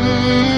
mm -hmm.